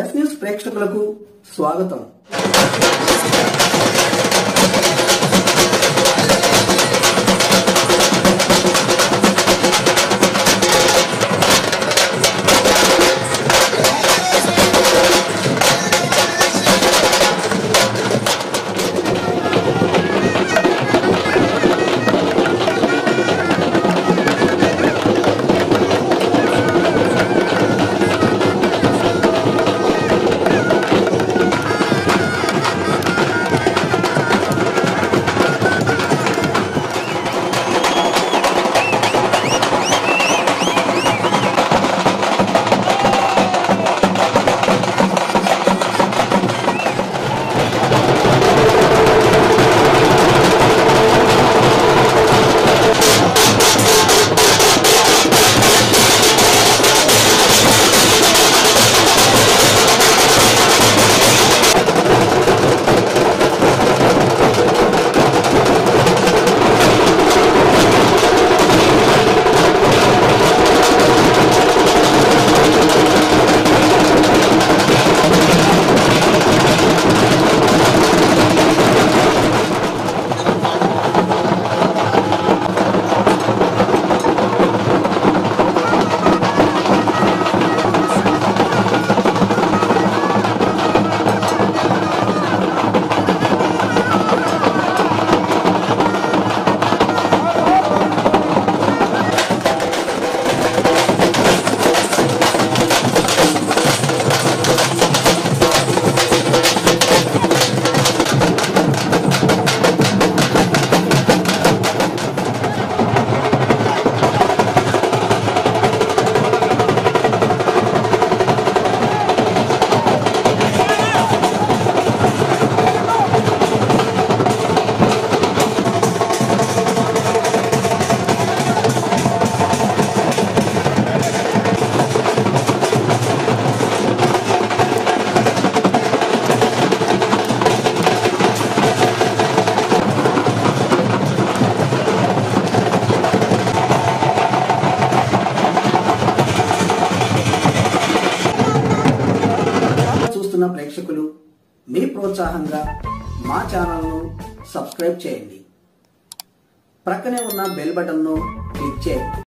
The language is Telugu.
ఎస్ న్యూస్ ప్రేక్షకులకు స్వాగతం. చూస్తున్న ప్రేక్షకులు మీ ప్రోత్సాహంగా మా ఛానల్ను సబ్స్క్రైబ్ చేయండి. ప్రక్కనే ఉన్న బెల్ బటన్ను క్లిక్ చేయండి.